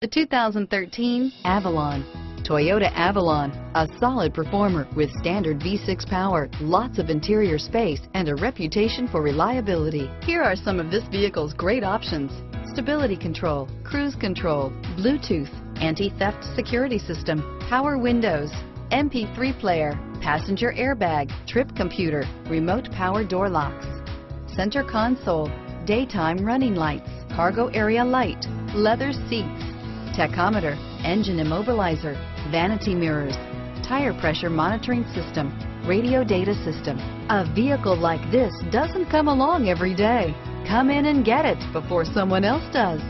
The 2013 Avalon. Toyota Avalon, a solid performer with standard V6 power, lots of interior space, and a reputation for reliability. Here are some of this vehicle's great options. Stability control, cruise control, Bluetooth, anti-theft security system, power windows, MP3 player, passenger airbag, trip computer, remote power door locks, center console, daytime running lights, cargo area light, leather seats, tachometer, engine immobilizer, vanity mirrors, tire pressure monitoring system, radio data system. A vehicle like this doesn't come along every day. Come in and get it before someone else does.